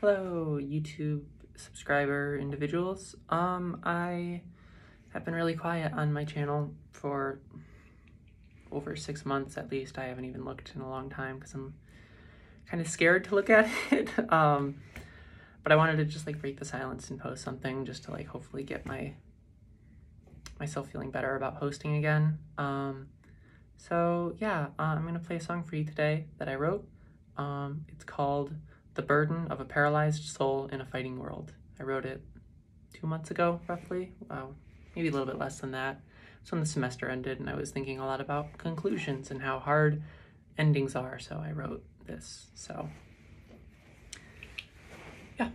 Hello, YouTube subscriber individuals. Um, I have been really quiet on my channel for over six months at least. I haven't even looked in a long time because I'm kind of scared to look at it. um, but I wanted to just like break the silence and post something just to like hopefully get my myself feeling better about posting again. Um, so yeah, uh, I'm gonna play a song for you today that I wrote. Um, it's called The Burden of a Paralyzed Soul in a Fighting World. I wrote it two months ago, roughly. Wow, maybe a little bit less than that. It's when the semester ended and I was thinking a lot about conclusions and how hard endings are, so I wrote this. So, yeah.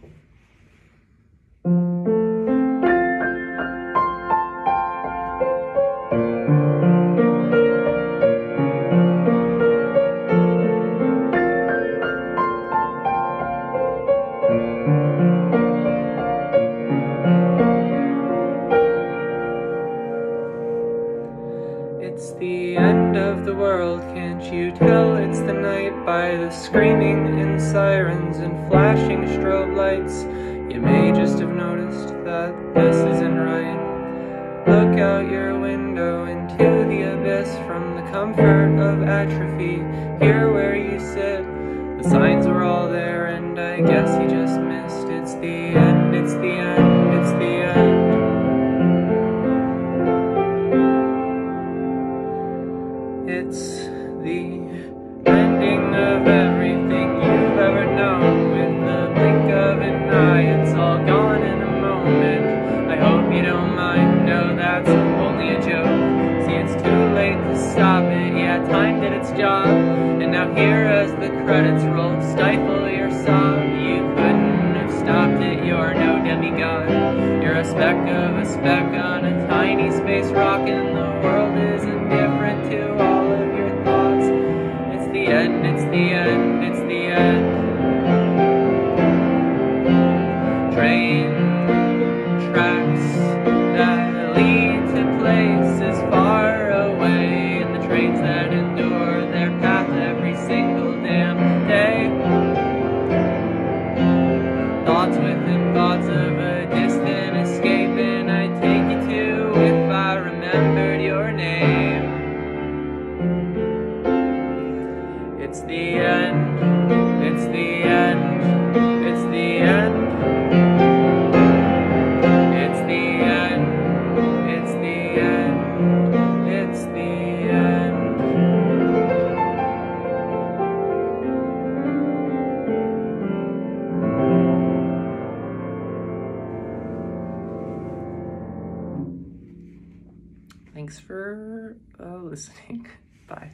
It's the end of the world, can't you tell? It's the night by the screaming and sirens and flashing strobe lights. You may just have noticed that this isn't right. Look out your window into the abyss from the comfort of atrophy. Here where you sit, the signs were all there, and I guess you just missed. It's the to stop it. Yeah, time did its job. And now here, as the credits roll, stifle your sob. You couldn't have stopped it. You're no demigod. You're a speck of a speck on a tiny space rock, and the world is indifferent to all of your thoughts. It's the end, it's the end, it's the end. Train It's the end, it's the end, it's the end. It's the end, it's the end, it's the end. Thanks for uh, listening. Bye.